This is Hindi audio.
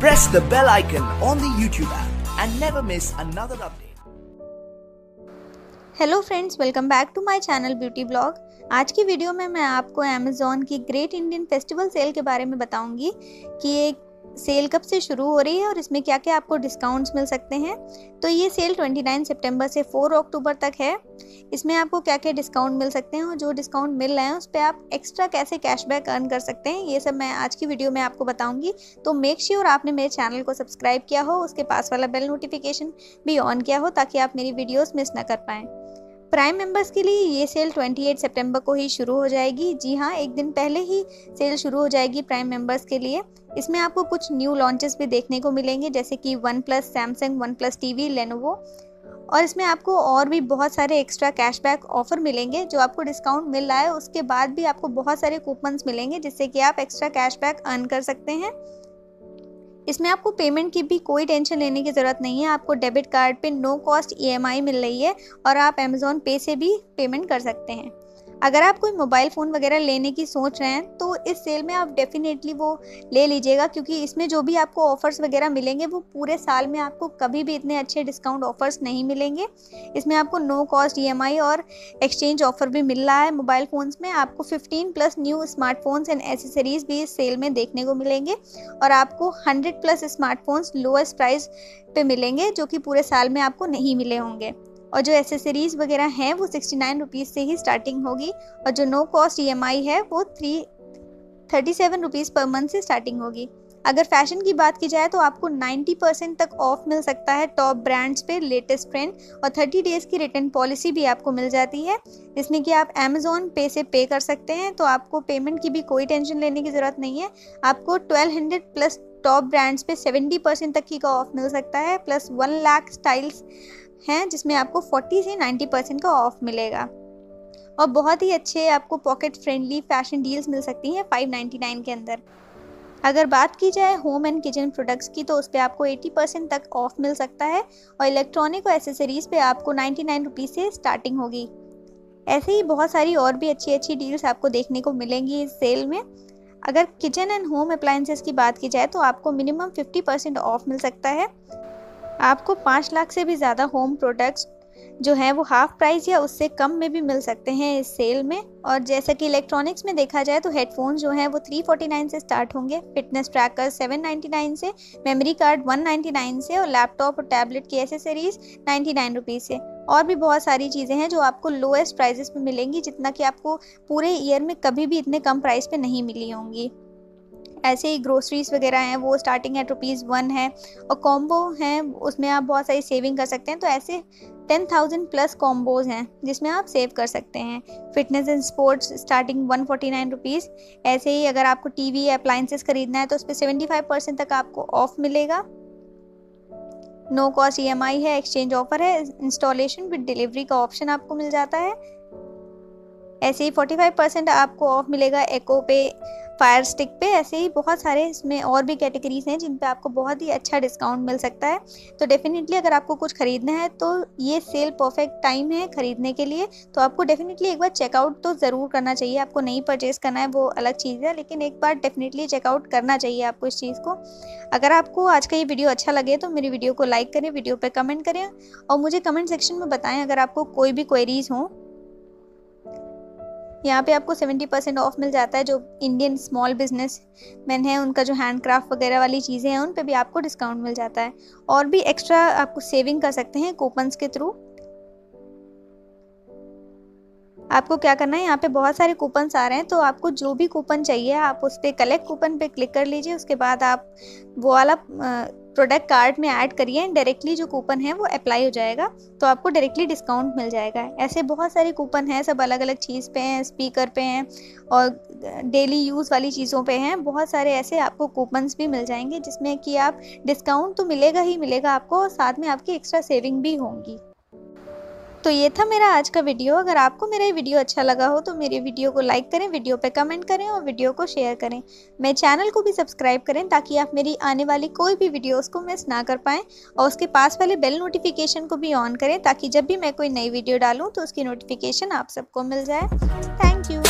Press the bell icon on the YouTube app and never miss another update. Hello friends welcome back to my channel beauty blog आज की वीडियो में मैं आपको अमेज़ोन की ग्रेट इंडियन फेस्टिवल सेल के बारे में बताऊँगी कि एक सेल कब से शुरू हो रही है और इसमें क्या क्या आपको डिस्काउंट्स मिल सकते हैं? तो ये सेल 29 सितंबर से 4 अक्टूबर तक है। इसमें आपको क्या क्या डिस्काउंट मिल सकते हैं और जो डिस्काउंट मिल रहे हैं, उस पर आप एक्स्ट्रा कैसे कैशबैक अर्न कर सकते हैं, ये सब मैं आज की वीडियो में आपको बताऊँगी। तो मेक श्योर sure आपने मेरे चैनल को सब्सक्राइब किया हो, उसके पास वाला बेल नोटिफिकेशन भी ऑन किया हो, ताकि आप मेरी वीडियोज़ मिस ना कर पाएँ। प्राइम मेंबर्स के लिए ये सेल 28 सितंबर को ही शुरू हो जाएगी। जी हाँ एक दिन पहले ही सेल शुरू हो जाएगी प्राइम मेंबर्स के लिए। इसमें आपको कुछ न्यू लॉन्चेस भी देखने को मिलेंगे, जैसे कि OnePlus Samsung OnePlus T V Lenovo और इसमें आपको और भी बहुत सारे एक्स्ट्रा कैशबैक ऑफ़र मिलेंगे, जो आपको डिस्काउंट मिल रहा है। उसके बाद भी आपको बहुत सारे कूपन्स मिलेंगे, जिससे कि आप एक्स्ट्रा कैशबैक अर्न कर सकते हैं। इसमें आपको पेमेंट की भी कोई टेंशन लेने की ज़रूरत नहीं है। आपको डेबिट कार्ड पे नो कॉस्ट ईएमआई मिल रही है और आप अमेज़ोन पे से भी पेमेंट कर सकते हैं। अगर आप कोई मोबाइल फ़ोन वगैरह लेने की सोच रहे हैं तो इस सेल में आप डेफिनेटली वो ले लीजिएगा, क्योंकि इसमें जो भी आपको ऑफ़र्स वगैरह मिलेंगे, वो पूरे साल में आपको कभी भी इतने अच्छे डिस्काउंट ऑफ़र्स नहीं मिलेंगे। इसमें आपको नो कॉस्ट ईएमआई और एक्सचेंज ऑफ़र भी मिल रहा है मोबाइल फ़ोन्स में। आपको 15 plus new smartphones and accessories भी इस सेल में देखने को मिलेंगे और आपको 100 प्लस स्मार्टफोन्स लोएस्ट प्राइस पे मिलेंगे, जो कि पूरे साल में आपको नहीं मिले होंगे। और जो एसेसरीज़ वगैरह हैं, वो सिक्सटी नाइन रुपीज़ से ही स्टार्टिंग होगी और जो no cost E M I है, वो three thirty seven rupees per month से स्टार्टिंग होगी। अगर फ़ैशन की बात की जाए तो आपको 90 परसेंट तक ऑफ़ मिल सकता है टॉप ब्रांड्स पे लेटेस्ट ट्रेंड और 30 डेज़ की रिटर्न पॉलिसी भी आपको मिल जाती है। जिसमें कि आप अमेजोन पे से पे कर सकते हैं तो आपको पेमेंट की भी कोई टेंशन लेने की ज़रूरत नहीं है। आपको 1200 प्लस टॉप ब्रांड्स पे 70 परसेंट तक की का ऑफ़ मिल सकता है प्लस वन लाख स्टाइल्स हैं, जिसमें आपको 40 से 90 परसेंट का ऑफ़ मिलेगा। और बहुत ही अच्छे आपको पॉकेट फ्रेंडली फ़ैशन डील्स मिल सकती हैं 599 के अंदर। अगर बात की जाए होम एंड किचन प्रोडक्ट्स की तो उस पर आपको 80 परसेंट तक ऑफ़ मिल सकता है और इलेक्ट्रॉनिक और एसेसरीज़ पे आपको 99 रुपीज़ से स्टार्टिंग होगी। ऐसे ही बहुत सारी और भी अच्छी अच्छी डील्स आपको देखने को मिलेंगी इस सेल में। अगर किचन एंड होम अप्लाइंसेस की बात की जाए तो आपको मिनिमम 50 परसेंट ऑफ़ मिल सकता है। आपको पाँच लाख से भी ज़्यादा होम प्रोडक्ट्स जो हैं वो हाफ़ प्राइस या उससे कम में भी मिल सकते हैं इस सेल में। और जैसा कि इलेक्ट्रॉनिक्स में देखा जाए तो हेडफोन जो हैं वो 349 से स्टार्ट होंगे फिटनेस ट्रैकर 799 से मेमोरी कार्ड 199 से और लैपटॉप और टैबलेट की एसेसरीज 99 रुपीज़ से। और भी बहुत सारी चीज़ें हैं जो आपको लोएस्ट प्राइजेस में मिलेंगी जितना कि आपको पूरे ईयर में कभी भी इतने कम प्राइस पर नहीं मिली होंगी। ऐसे ही ग्रोसरीज वगैरह हैं, वो स्टार्टिंग एट रुपीज़ वन है और कॉम्बो हैं, उसमें आप बहुत सारी सेविंग कर सकते हैं तो ऐसे टेन थाउज़ेंड प्लस कॉम्बोज हैं जिसमें आप सेव कर सकते हैं। Fitness and sports starting one forty nine rupees ऐसे ही अगर आपको टी वी अप्लाइंसेस खरीदना है तो उस पर सेवेंटी फाइव परसेंट तक आपको ऑफ़ मिलेगा। No cost E M I है एक्सचेंज ऑफ़र है इंस्टॉलेशन विद डिलीवरी का ऑप्शन आपको मिल जाता है। ऐसे ही 45 परसेंट आपको ऑफ़ मिलेगा एको पे फायर स्टिक पे ऐसे ही बहुत सारे इसमें और भी कैटेगरीज हैं जिन पे आपको बहुत ही अच्छा डिस्काउंट मिल सकता है। तो डेफिनेटली अगर आपको कुछ ख़रीदना है तो ये सेल परफेक्ट टाइम है ख़रीदने के लिए। तो आपको डेफिनेटली एक बार चेकआउट तो ज़रूर करना चाहिए। आपको नहीं परचेज़ करना है वो अलग चीज़ है, लेकिन एक बार डेफिनेटली चेकआउट करना चाहिए आपको इस चीज़ को। अगर आपको आज का ये वीडियो अच्छा लगे तो मेरी वीडियो को लाइक करें वीडियो पर कमेंट करें और मुझे कमेंट सेक्शन में बताएँ अगर आपको कोई भी क्वेरीज हों। यहाँ पे आपको 70 परसेंट ऑफ़ मिल जाता है जो इंडियन स्मॉल बिज़नेस मैन है, उनका जो हैंड क्राफ्ट वगैरह वाली चीज़ें हैं, उन पर भी आपको डिस्काउंट मिल जाता है। और भी एक्स्ट्रा आपको सेविंग कर सकते हैं कूपन्स के थ्रू आपको क्या करना है? यहाँ पे बहुत सारे कूपन्स आ रहे हैं तो आपको जो भी कूपन चाहिए, आप उस पर कलेक्ट कूपन पे क्लिक कर लीजिए। उसके बाद आप वो वाला प्रोडक्ट कार्ड में ऐड करिए डायरेक्टली जो कूपन है वो अप्लाई हो जाएगा तो आपको डायरेक्टली डिस्काउंट मिल जाएगा। ऐसे बहुत सारे कूपन हैं, सब अलग अलग चीज़ पे हैं स्पीकर पे हैं और डेली यूज़ वाली चीज़ों पे हैं। बहुत सारे ऐसे आपको कूपन्स भी मिल जाएँगे, जिसमें कि आप डिस्काउंट तो मिलेगा ही मिलेगा आपको साथ में आपकी एक्स्ट्रा सेविंग भी होंगी। तो ये था मेरा आज का वीडियो। अगर आपको मेरा ये वीडियो अच्छा लगा हो तो मेरे वीडियो को लाइक करें, वीडियो पे कमेंट करें और वीडियो को शेयर करें। मेरे चैनल को भी सब्सक्राइब करें ताकि आप मेरी आने वाली कोई भी वीडियोस को मिस ना कर पाएँ और उसके पास वाले बेल नोटिफिकेशन को भी ऑन करें ताकि जब भी मैं कोई नई वीडियो डालूँ तो उसकी नोटिफिकेशन आप सबको मिल जाए। Thank you